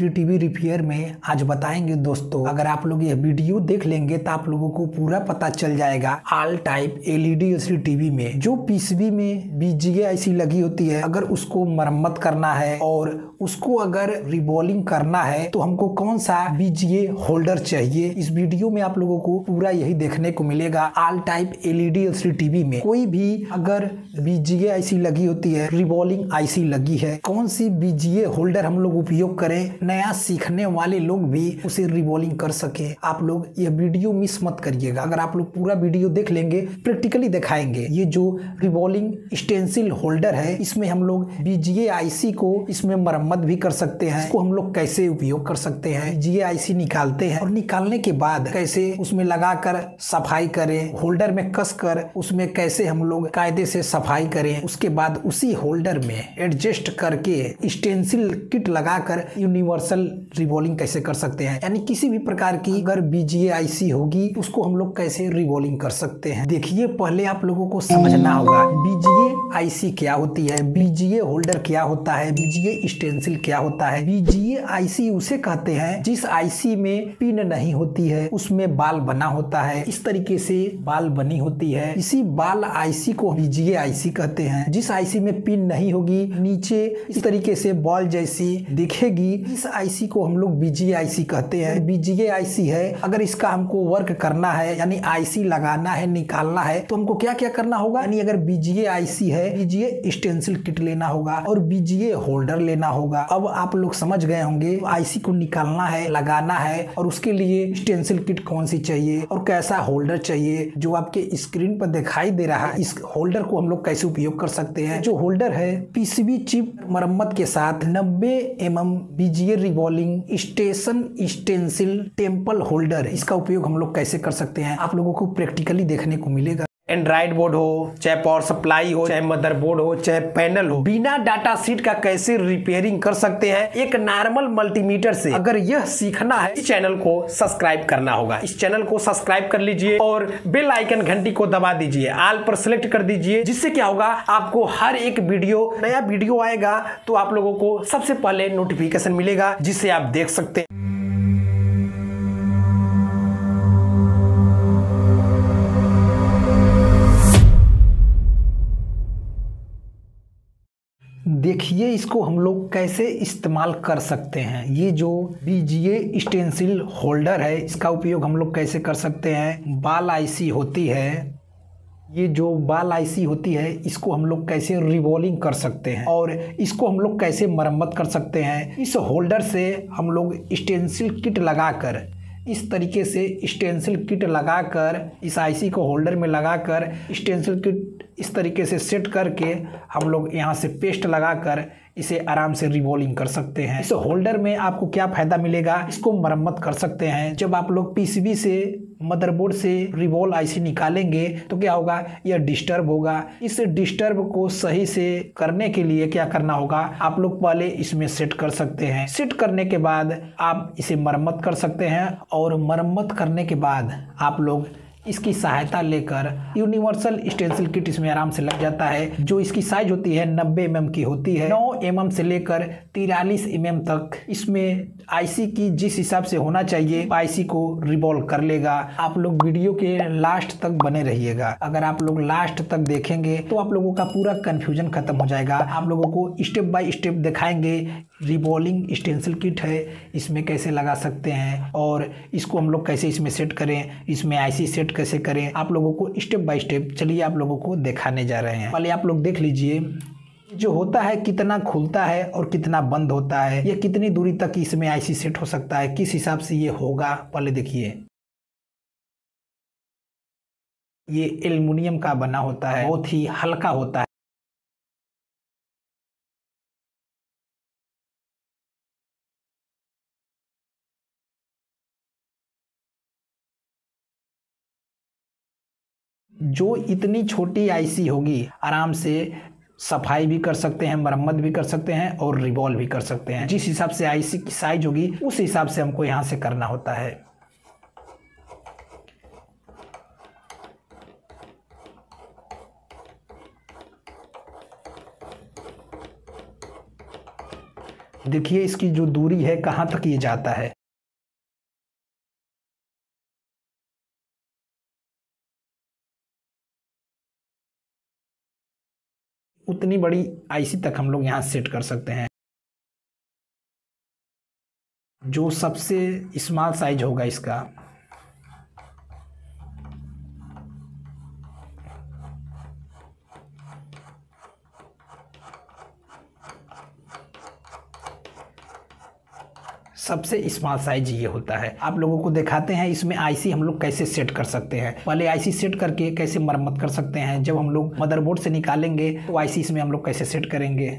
Repair में आज बताएँगे दोस्तों। अगर आप लोग यह वीडियो देख लेंगे तो आप लोगों को पूरा पता चल जाएगा all type LED LCD TV में। जो पीसीबी में बीजीए आईसी लगी होती है, अगर उसको मरम्मत करना है और उसको अगर रिबॉलिंग करना है तो हमको कौन सा बीजीए होल्डर चाहिए? इस वीडियो में आप लोगों को पूरा यही देखने को मिलेगा all type LED LCD TV में। कोई भी अगर बीजीए आईसी लगी होती है, रिबॉलिंग आईसी लगी है, कौन सी बीजीए होल्डर हम लोग उपयोग करें? नया सीखने वाले लोग भी उसे रिबॉलिंग कर सके। आप लोग यह वीडियो मिस मत करिएगा। अगर आप लोग पूरा वीडियो देख लेंगे प्रैक्टिकली दिखाएँगे। ये जो रिबॉलिंग स्टेंसिल होल्डर है, इसमें हम लोग बीजीए को इसमें मरम्मत भी कर सकते हैं। इसको हम लोग कैसे उपयोग कर सकते हैं? बीजीए निकालते हैं और निकालने के बाद कैसे उसमें लगाकर सफ़ाई करें? होल्डर में कस कर उसमें कैसे हम लोग कायदे से सफ़ाई करें? उसके बाद उसी होल्डर में एडजस्ट करके स्टेंसिल किट लगाकर यूनिवर्सल रिवॉल्विंग कैसे कर सकते हैं? यानी किसी भी प्रकार की अगर बीजीए आईसी होगी, उसको हम लोग कैसे रिवॉल्विंग कर सकते हैं? देखिए, पहले आप लोगों को समझना होगा बीजीए आईसी क्या होती है? बीजीए होल्डर क्या होता है? बीजीए स्टेंसिल क्या होता है? बीजीए आईसी उसे कहते हैं, जिस आईसी में पिन नहीं होती है, उसमें बाल बना होता है। इस तरीके से बाल बनी होती है। इसी बाल आईसी को बीजीए आईसी कहते हैं। जिस आईसी में पिन नहीं होगी, नीचे इस तरीके से बॉल जैसी दिखेगी, इस आईसी को हम लोग बीजीए आईसी कहते हैं। बीजीए आईसी है, अगर इसका हमको वर्क करना है, यानी आईसी लगाना है, निकालना है तो हमको क्या क्या करना होगा? यानी अगर बीजीए आईसी है बीजीए स्टेंसिल किट लेना होगा और बीजीए होल्डर लेना होगा। अब आप लोग समझ गए होंगे आईसी को निकालना है, लगाना है और उसके लिए स्टेंसिल किट कौन सी चाहिए और कैसा होल्डर चाहिए, जो आपके स्क्रीन पर दिखाई दे रहा है, इस होल्डर को हम लोग कैसे उपयोग कर सकते हैं? जो होल्डर है पीसीबी चिप मरम्मत के साथ 90 M M BGA revolving station stencil template holder, इसका उपयोग हम लोग कैसे कर सकते हैं? आप लोगों को प्रैक्टिकली देखने को मिलेगा। एंड्राइड बोर्ड हो, चाहे पावर सप्लाई हो, चाहे मदरबोर्ड हो, चाहे पैनल हो, बिना डाटा सीट का कैसे रिपेयरिंग कर सकते हैं? एक नॉर्मल मल्टीमीटर से अगर यह सीखना है, इस चैनल को सब्सक्राइब करना होगा। इस चैनल को सब्सक्राइब कर लीजिए और बेल आइकन घंटी को दबा दीजिए। आल पर सिलेक्ट कर दीजिए, जिससे क्या होगा, आपको हर एक वीडियो नया वीडियो आएगा तो आप लोगों को सबसे पहले नोटिफिकेशन मिलेगा जिससे आप देख सकते हैं। देखिए इसको हम लोग कैसे इस्तेमाल कर सकते हैं। ये जो बीजीए स्टेंसिल होल्डर है, इसका उपयोग हम लोग कैसे कर सकते हैं? बाल आईसी होती है। ये जो बाल आईसी होती है, इसको हम लोग कैसे रिवॉल्विंग कर सकते हैं और इसको हम लोग कैसे मरम्मत कर सकते हैं? इस होल्डर से हम लोग स्टेंसिल किट लगाकर इस तरीके से स्टेंसिल किट लगाकर, इस आईसी को होल्डर में लगाकर स्टेंसिल किट इस तरीके से सेट करके हम लोग यहाँ से पेस्ट लगाकर इसे आराम से रिवॉल्विंग कर सकते हैं। इस होल्डर में आपको क्या फ़ायदा मिलेगा? इसको मरम्मत कर सकते हैं। जब आप लोग पीसीबी से मदरबोर्ड से रिवॉल्व आईसी निकालेंगे तो क्या होगा? यह डिस्टर्ब होगा। इस डिस्टर्ब को सही से करने के लिए क्या करना होगा? आप लोग पहले इसमें सेट कर सकते हैं। सेट करने के बाद आप इसे मरम्मत कर सकते हैं और मरम्मत करने के बाद आप लोग इसकी सहायता लेकर यूनिवर्सल स्टेंसिल किट इसमें आराम से लग जाता है। जो इसकी साइज़ होती है 90 एम mm की होती है। 9 एम mm से लेकर तिरालीस एम mm तक इसमें आईसी की जिस हिसाब से होना चाहिए आईसी को रिवॉल्व कर लेगा। आप लोग वीडियो के लास्ट तक बने रहिएगा। अगर आप लोग लास्ट तक देखेंगे तो आप लोगों का पूरा कन्फ्यूज़न खत्म हो जाएगा। आप लोगों को स्टेप बाय स्टेप दिखाएँगे रिवॉल्विंग स्टेंसिल किट है, इसमें कैसे लगा सकते हैं और इसको हम लोग कैसे इसमें सेट करें, इसमें आईसी सेट कैसे करें, आप लोगों को स्टेप बाय स्टेप चलिए आप लोगों को दिखाने जा रहे हैं। पहले आप लोग देख लीजिए, जो होता है कितना खुलता है और कितना बंद होता है, ये कितनी दूरी तक इसमें आईसी सेट हो सकता है, किस हिसाब से ये होगा, पहले देखिए। ये एल्युमिनियम का बना होता है, बहुत ही हल्का होता है। जो इतनी छोटी आईसी होगी, आराम से सफ़ाई भी कर सकते हैं, मरम्मत भी कर सकते हैं और रिवॉल्व भी कर सकते हैं। जिस हिसाब से आईसी की साइज़ होगी, उस हिसाब से हमको यहाँ से करना होता है। देखिए इसकी जो दूरी है, कहाँ तक ये जाता है? उतनी बड़ी आईसी तक हम लोग यहाँ सेट कर सकते हैं। जो सबसे स्मॉल साइज़ होगा इसका सबसे स्मॉल साइज़ ये होता है। आप लोगों को दिखाते हैं इसमें आईसी हम लोग कैसे सेट कर सकते हैं। पहले आईसी सेट करके कैसे मरम्मत कर सकते हैं। जब हम लोग मदरबोर्ड से निकालेंगे तो आईसी इसमें हम लोग कैसे सेट करेंगे?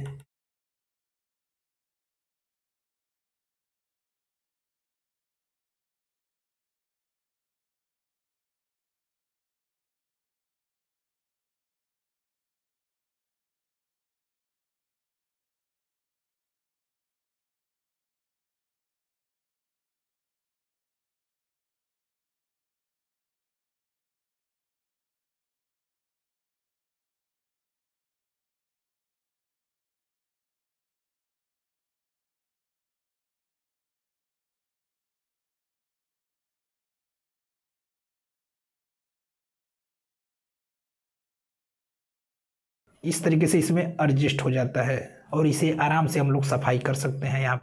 इस तरीके से इसमें एडजस्ट हो जाता है और इसे आराम से हम लोग सफ़ाई कर सकते हैं यहाँ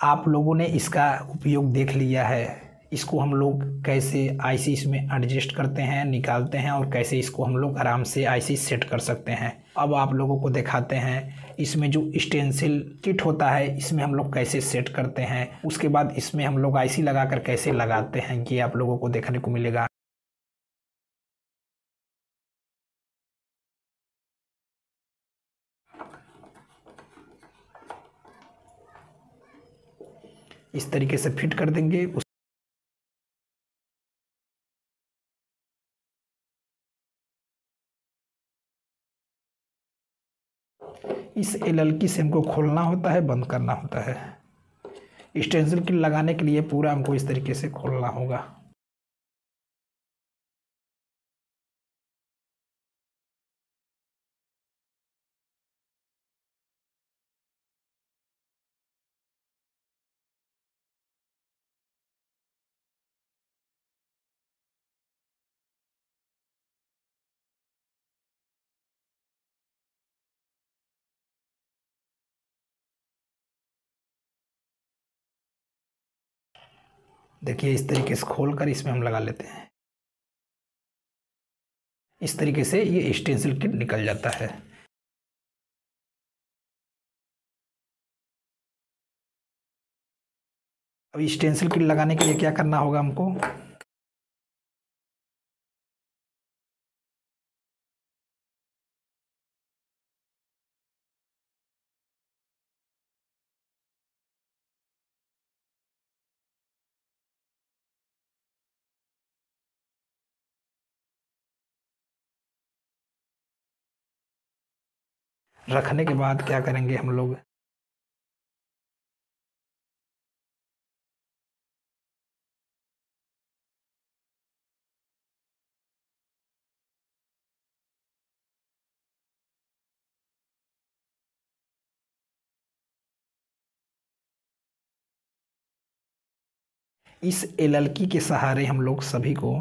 आप लोगों ने इसका उपयोग देख लिया है। इसको हम लोग कैसे आईसी इसमें एडजस्ट करते हैं, निकालते हैं और कैसे इसको हम लोग आराम से आईसी सेट कर सकते हैं। अब आप लोगों को दिखाते हैं, इसमें जो स्टेंसिल किट होता है, इसमें हम लोग कैसे सेट करते हैं। उसके बाद इसमें हम लोग आईसी लगाकर कैसे लगाते हैं ये आप लोगों को देखने को मिलेगा। इस तरीके से फिट कर देंगे। इस एल से हमको खोलना होता है, बंद करना होता है। स्टेंसिल की लगाने के लिए पूरा हमको इस तरीके से खोलना होगा। देखिए, इस तरीके से खोल कर इसमें हम लगा लेते हैं। इस तरीके से ये स्टेंसिल किट निकल जाता है। अब स्टेंसिल किट लगाने के लिए क्या करना होगा हमको? रखने के बाद क्या करेंगे हम लोग? इस एल के सहारे हम लोग सभी को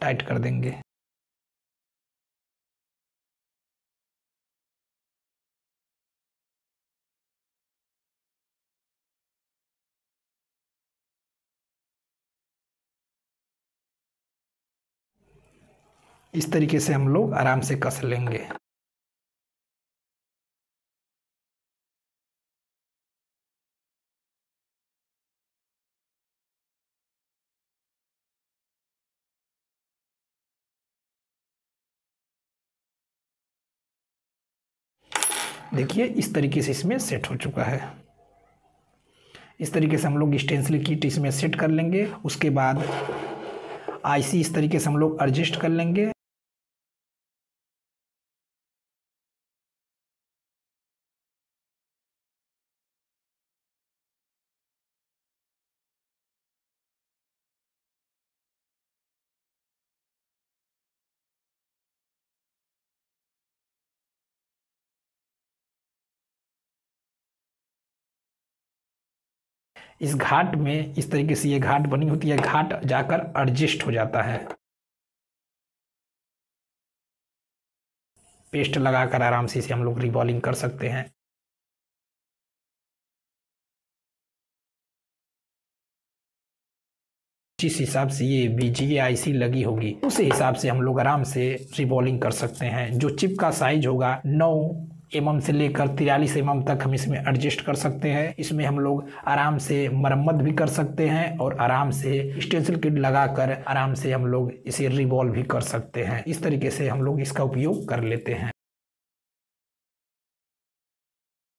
टाइट कर देंगे। इस तरीके से हम लोग आराम से कस लेंगे। देखिए, इस तरीके से इसमें सेट हो चुका है। इस तरीके से हम लोग स्टेंसिल किट इसमें सेट कर लेंगे। उसके बाद आईसी इस तरीके से हम लोग एडजस्ट कर लेंगे। इस घाट में इस तरीके से ये घाट बनी होती है। घाट जाकर एडजस्ट हो जाता है। पेस्ट लगाकर आराम से इसे हम लोग रिबॉलिंग कर सकते हैं। जिस हिसाब से ये बी आईसी लगी होगी, उस हिसाब से हम लोग आराम से रिबॉलिंग कर सकते हैं। जो चिप का साइज़ होगा, नौ एम से लेकर तिरालीस एम तक हम इसमें एडजस्ट कर सकते हैं। इसमें हम लोग आराम से मरम्मत भी कर सकते हैं और आराम से स्टेंसिल किट लगाकर आराम से हम लोग इसे रिवॉल्व भी कर सकते हैं। इस तरीके से हम लोग इसका उपयोग कर लेते हैं।